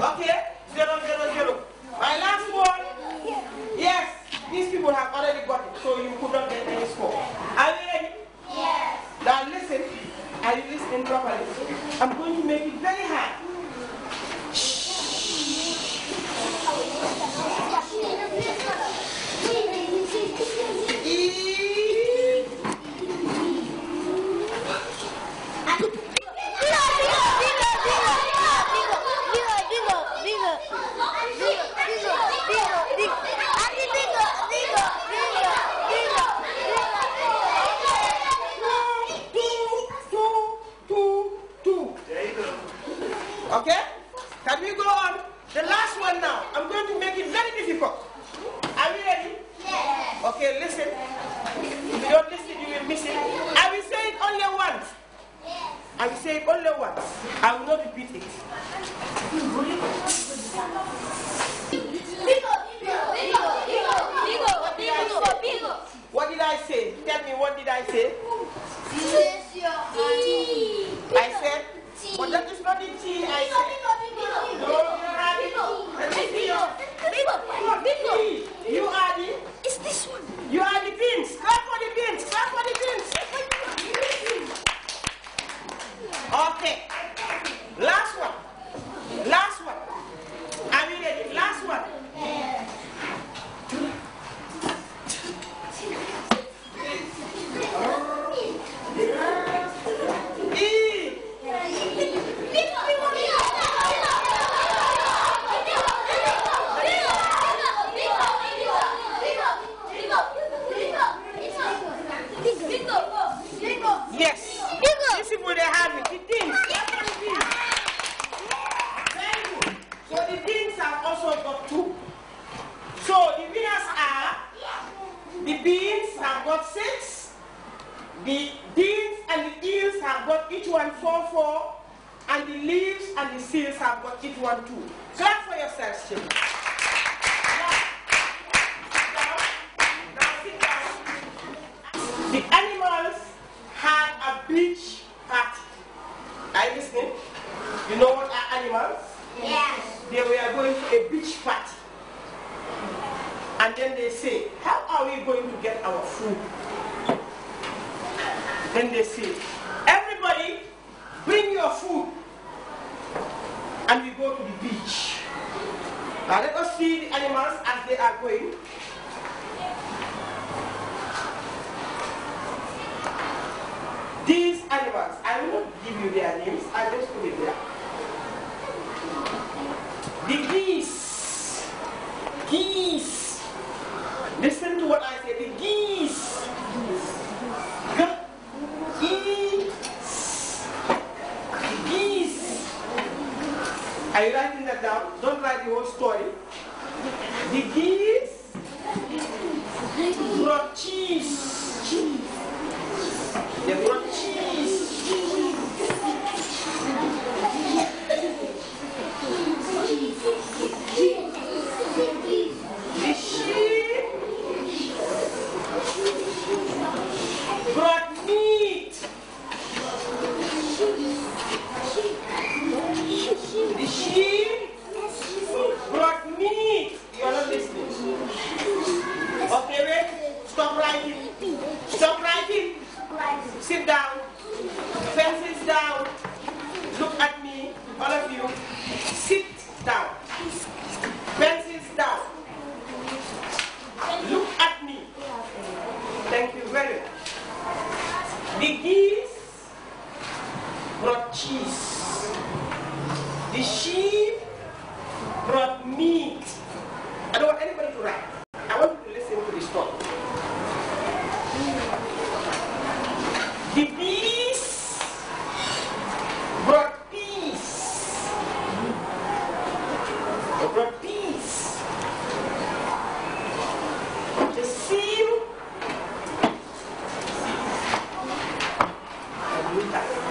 Okay. I say only once. I will not repeat it. What did I say? Tell me, what did I say? I said, but that is not the tea I it one four four, and the leaves and the seeds have got it one two. Clap for yourselves, children. The animals had a beach party. Are you listening? You know what are animals? Yes. They were going to a beach party. And then they say, how are we going to get our food? Then they say, Everybody, bring your food. And we go to the beach. Now let us see the animals as they are going. These animals, I will not give you their names, I just put it there. The bee 된다.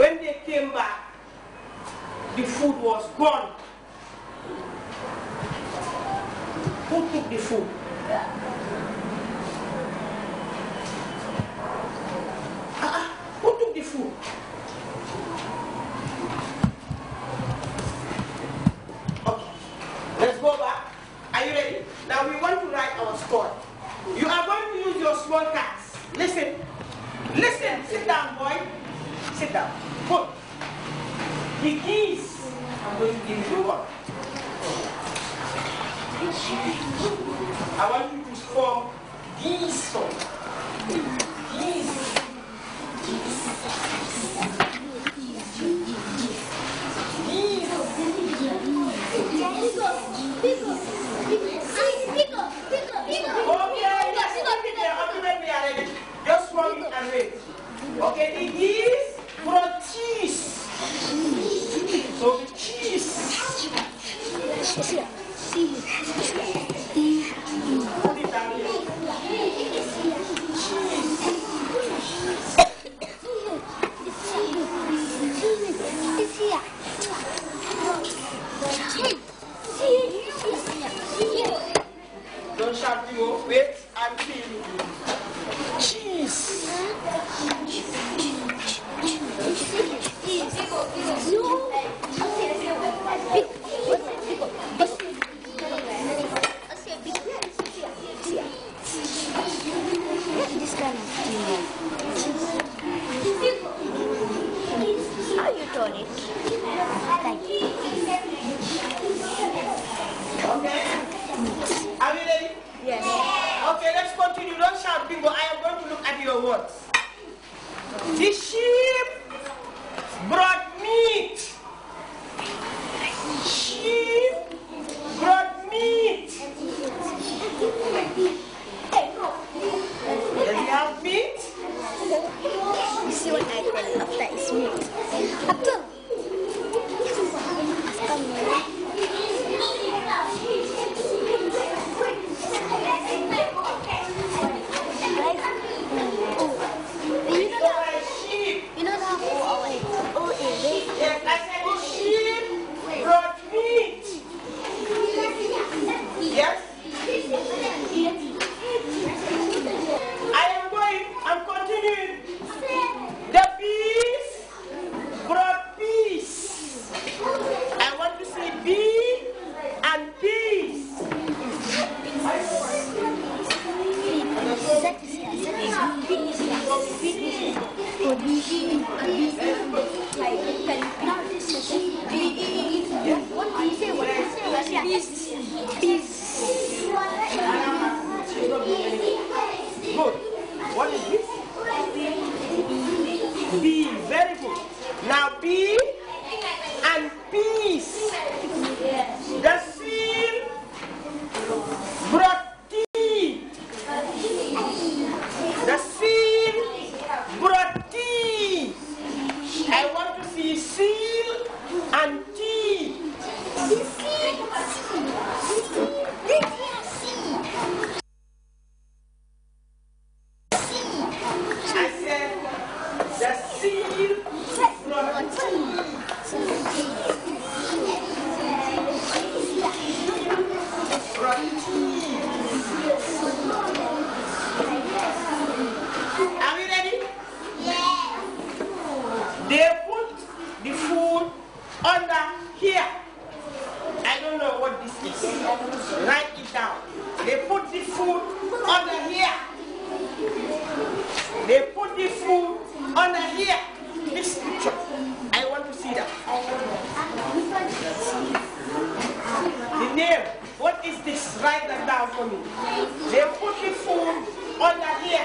When they came back, the food was gone. Who took the food? Ah, ah, who took the food? I want you to form this song. This. Okay, okay. okay. okay. Bingo, I am going to look at your words. Tissue Write it down. They put the food under here. They put the food under here. This picture. I want to see that. The name. What is this? Write that down for me. They put the food under here.